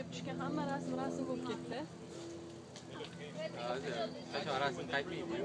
kelib tushgan hamma rasm rasm bo'lib ketdi. Qachon rasm qaytmaydi